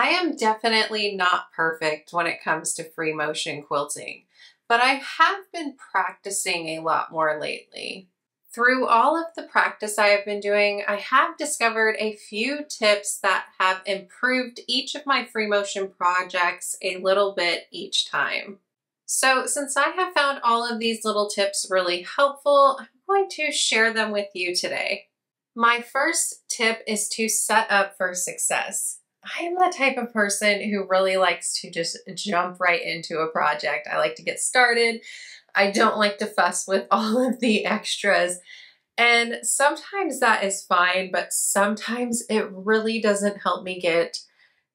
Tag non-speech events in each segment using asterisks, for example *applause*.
I am definitely not perfect when it comes to free motion quilting, but I have been practicing a lot more lately. Through all of the practice I have been doing, I have discovered a few tips that have improved each of my free motion projects a little bit each time. So since I have found all of these little tips really helpful, I'm going to share them with you today. My first tip is to set up for success. I am the type of person who really likes to just jump right into a project. I like to get started. I don't like to fuss with *laughs* all of the extras. And sometimes that is fine, but sometimes it really doesn't help me get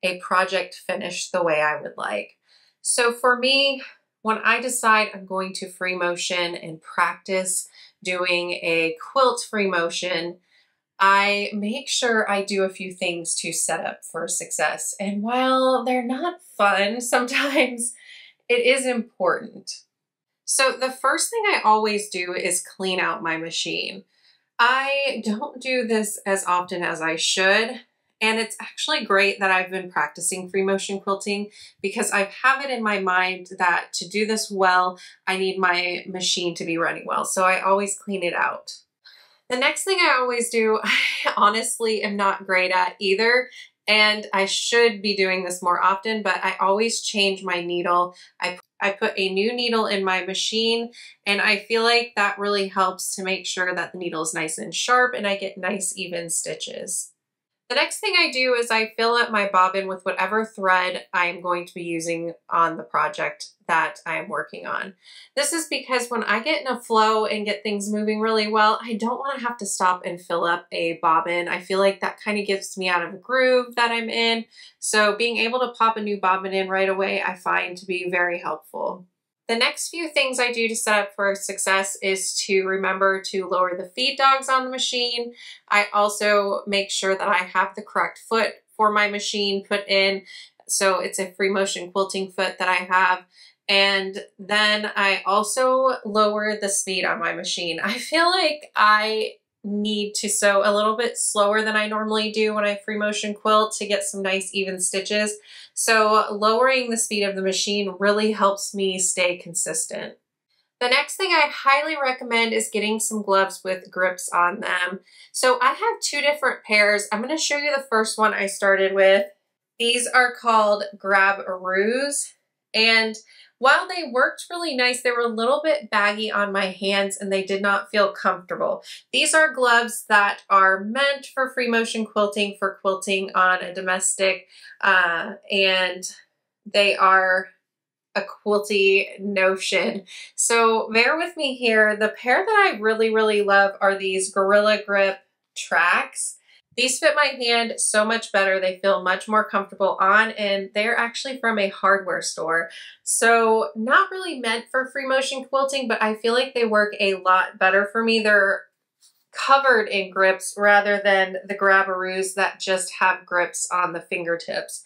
a project finished the way I would like. So for me, when I decide I'm going to free motion and practice doing a quilt free motion, I make sure I do a few things to set up for success. And while they're not fun, *laughs* sometimes it is important. So the first thing I always do is clean out my machine. I don't do this as often as I should. And it's actually great that I've been practicing free motion quilting because I have it in my mind that to do this well, I need my machine to be running well. So I always clean it out. The next thing I always do, *laughs* I honestly am not great at either, and I should be doing this more often, but I always change my needle. I, I put a new needle in my machine, and I feel like that really helps to make sure that the needle is nice and sharp and I get nice even stitches. The next thing I do is I fill up my bobbin with whatever thread I am going to be using on the project that I am working on. This is because when I get in a flow and get things moving really well, I don't want to have to stop and fill up a bobbin. I feel like that kind of gets me out of a groove that I'm in. So being able to pop a new bobbin in right away, I find to be very helpful. The next few things I do to set up for success is to remember to lower the feed dogs on the machine. I also make sure that I have the correct foot for my machine put in. So it's a free motion quilting foot that I have. And then I also lower the speed on my machine. *laughs* I feel like I need to sew a little bit slower than I normally do when I free motion quilt to get some nice even stitches. So lowering the speed of the machine really helps me stay consistent. The next thing I highly recommend is getting some gloves with grips on them. So I have two different pairs. I'm going to show you the first one I started with. These are called Grab-A-Roos and while they worked really nice, they were a little bit baggy on my hands and they did not feel comfortable. These are gloves that are meant for free motion quilting, for quilting on a domestic, uh, and they are a quilty notion. So bear with me here. The pair that I really, really love are these Gorilla Grip tracks. These fit my hand so much better. They feel much more comfortable on and they're actually from a hardware store. So not really meant for free motion quilting, but I feel like they work a lot better for me. They're covered in grips rather than the Grab-A-Roos that just have grips on the fingertips.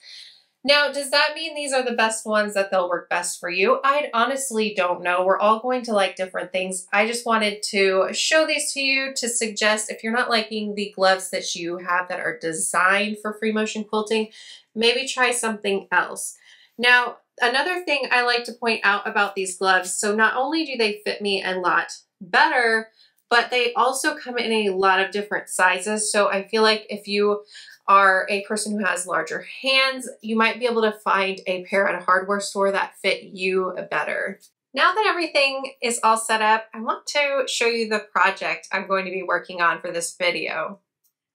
Now, does that mean these are the best ones that they'll work best for you? I honestly don't know. We're all going to like different things. I just wanted to show these to you to suggest if you're not liking the gloves that you have that are designed for free motion quilting, maybe try something else. Now, another thing I like to point out about these gloves, so not only do they fit me a lot better, but they also come in a lot of different sizes. So I feel like if you are a person who has larger hands, you might be able to find a pair at a hardware store that fit you better. Now that everything is all set up, I want to show you the project I'm going to be working on for this video.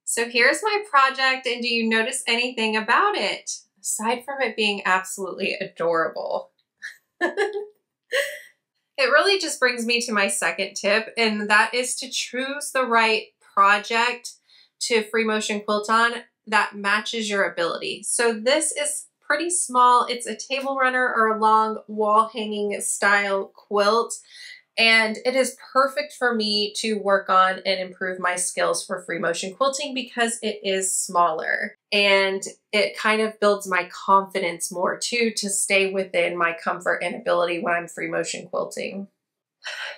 So here's my project and do you notice anything about it? Aside from it being absolutely adorable. *laughs* it really just brings me to my second tip and that is to choose the right project to free motion quilt on that matches your ability. So this is pretty small. It's a table runner or a long wall hanging style quilt. And it is perfect for me to work on and improve my skills for free motion quilting because it is smaller. And it kind of builds my confidence more too to stay within my comfort and ability when I'm free motion quilting.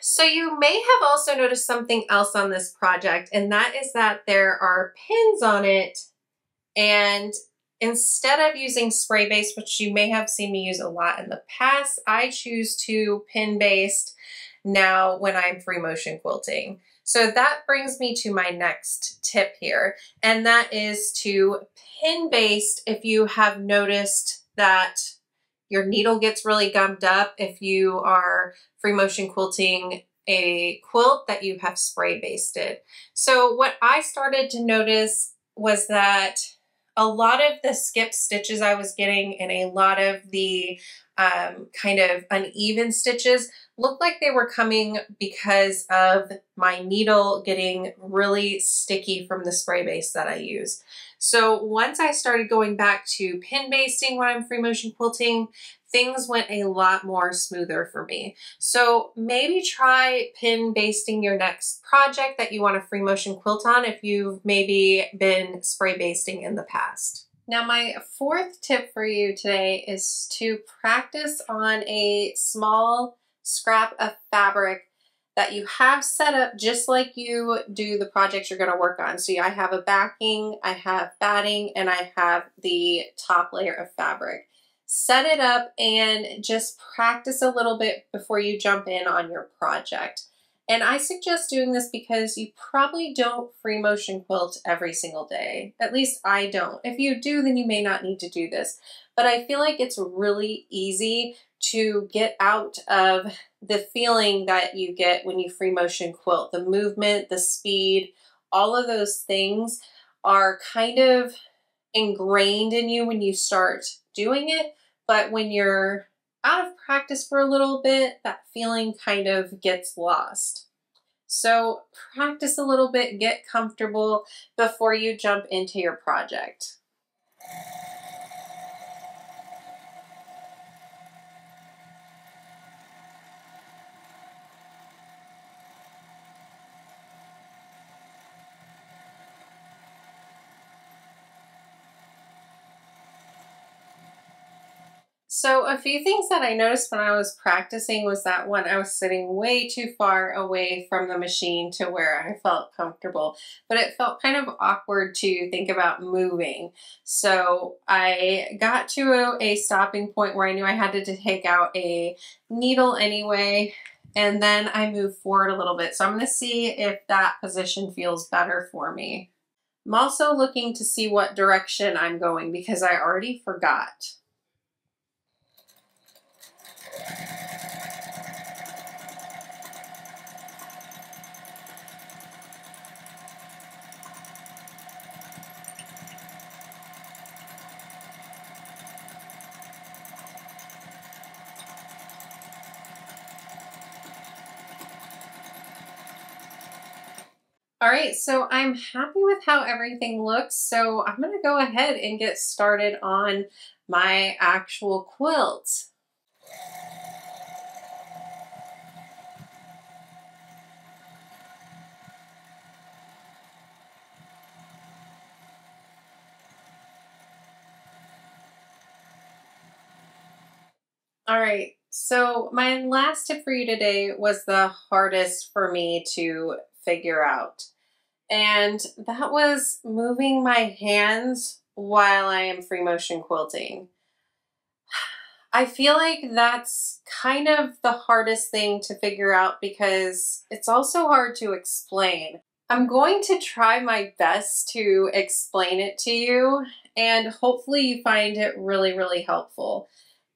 So you may have also noticed something else on this project, and that is that there are pins on it and Instead of using spray baste, which you may have seen me use a lot in the past, I choose to pin baste now when I'm free motion quilting. So that brings me to my next tip here, and that is to pin baste if you have noticed that your needle gets really gummed up if you are free motion quilting a quilt that you have spray basted. So what I started to notice was that a lot of the skip stitches I was getting and a lot of the um, kind of uneven stitches looked like they were coming because of my needle getting really sticky from the spray base that I use. So once I started going back to pin basting when I'm free motion quilting, things went a lot more smoother for me. So maybe try pin basting your next project that you want to free motion quilt on if you've maybe been spray basting in the past. Now my fourth tip for you today is to practice on a small scrap of fabric that you have set up just like you do the projects you're going to work on. So I have a backing, I have batting, and I have the top layer of fabric. Set it up and just practice a little bit before you jump in on your project. And I suggest doing this because you probably don't free motion quilt every single day. At least I don't. If you do, then you may not need to do this. But I feel like it's really easy to get out of the feeling that you get when you free motion quilt. The movement, the speed, all of those things are kind of ingrained in you when you start doing it. But when you're out of practice for a little bit, that feeling kind of gets lost. So practice a little bit, get comfortable before you jump into your project. So a few things that I noticed when I was practicing was that one, I was sitting way too far away from the machine to where I felt comfortable, but it felt kind of awkward to think about moving. So I got to a, a stopping point where I knew I had to take out a needle anyway, and then I moved forward a little bit. So I'm gonna see if that position feels better for me. I'm also looking to see what direction I'm going because I already forgot. All right, so I'm happy with how everything looks. So I'm gonna go ahead and get started on my actual quilt. All right, so my last tip for you today was the hardest for me to figure out. And that was moving my hands while I am free motion quilting. I feel like that's kind of the hardest thing to figure out because it's also hard to explain. I'm going to try my best to explain it to you and hopefully you find it really, really helpful.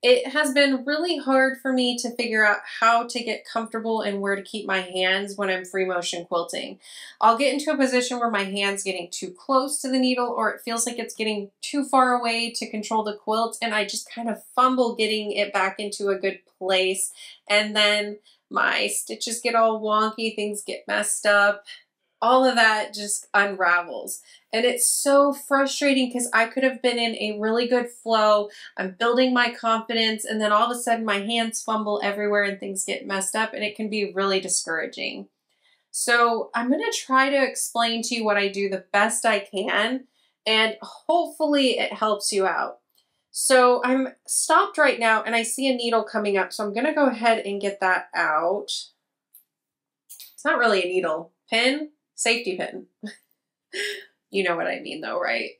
It has been really hard for me to figure out how to get comfortable and where to keep my hands when I'm free motion quilting. I'll get into a position where my hand's getting too close to the needle or it feels like it's getting too far away to control the quilt and I just kind of fumble getting it back into a good place and then my stitches get all wonky, things get messed up all of that just unravels. And it's so frustrating because I could have been in a really good flow. I'm building my confidence, and then all of a sudden my hands fumble everywhere and things get messed up, and it can be really discouraging. So I'm going to try to explain to you what I do the best I can, and hopefully it helps you out. So I'm stopped right now, and I see a needle coming up, so I'm going to go ahead and get that out. It's not really a needle. Pin? Safety pin. *laughs* you know what I mean though, right?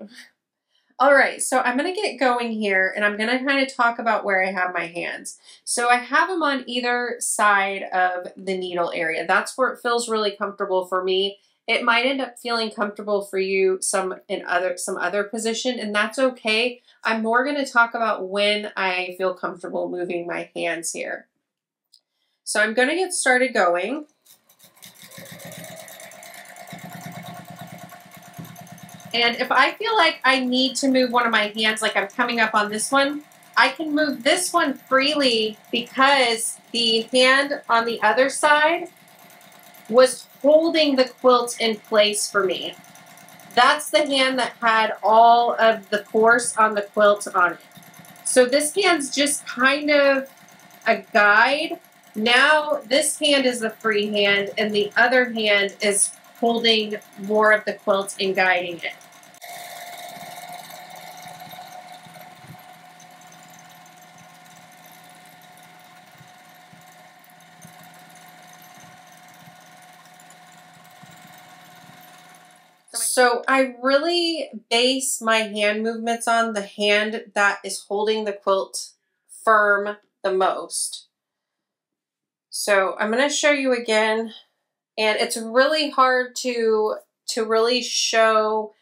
All right, so I'm gonna get going here and I'm gonna kind of talk about where I have my hands. So I have them on either side of the needle area. That's where it feels really comfortable for me. It might end up feeling comfortable for you some in other some other position and that's okay. I'm more gonna talk about when I feel comfortable moving my hands here. So I'm gonna get started going. And if I feel like I need to move one of my hands, like I'm coming up on this one, I can move this one freely because the hand on the other side was holding the quilt in place for me. That's the hand that had all of the force on the quilt on it. So this hand's just kind of a guide. Now this hand is the free hand and the other hand is holding more of the quilt and guiding it. So I really base my hand movements on the hand that is holding the quilt firm the most. So I'm going to show you again and it's really hard to to really show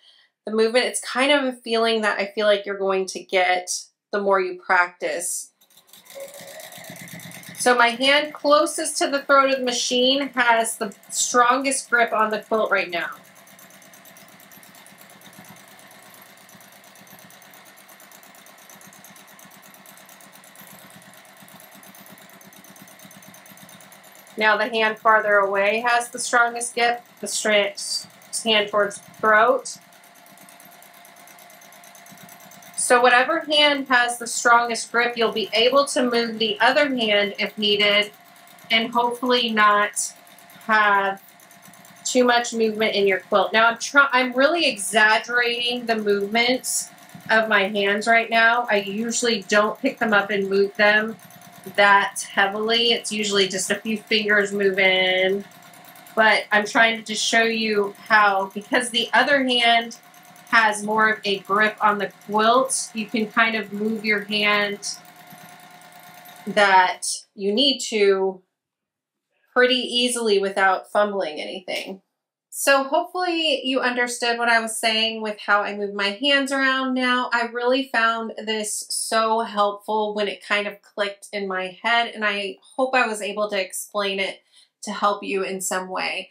the movement. It's kind of a feeling that I feel like you're going to get the more you practice. So my hand closest to the throat of the machine has the strongest grip on the quilt right now. Now the hand farther away has the strongest grip, the hand towards throat. So whatever hand has the strongest grip, you'll be able to move the other hand if needed and hopefully not have too much movement in your quilt. Now I'm trying I'm really exaggerating the movements of my hands right now. I usually don't pick them up and move them that heavily. It's usually just a few fingers moving. But I'm trying to just show you how, because the other hand has more of a grip on the quilt, you can kind of move your hand that you need to pretty easily without fumbling anything. So hopefully you understood what I was saying with how I move my hands around now. I really found this so helpful when it kind of clicked in my head and I hope I was able to explain it to help you in some way.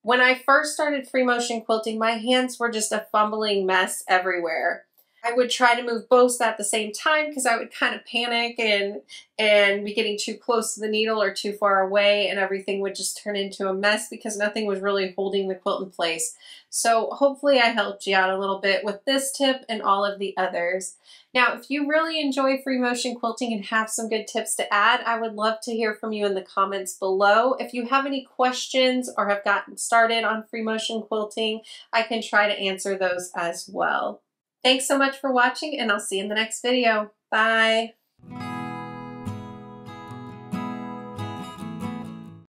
When I first started free motion quilting, my hands were just a fumbling mess everywhere. I would try to move both at the same time because I would kind of panic and and be getting too close to the needle or too far away and everything would just turn into a mess because nothing was really holding the quilt in place. So hopefully I helped you out a little bit with this tip and all of the others. Now, if you really enjoy free motion quilting and have some good tips to add, I would love to hear from you in the comments below. If you have any questions or have gotten started on free motion quilting, I can try to answer those as well. Thanks so much for watching and I'll see you in the next video. Bye.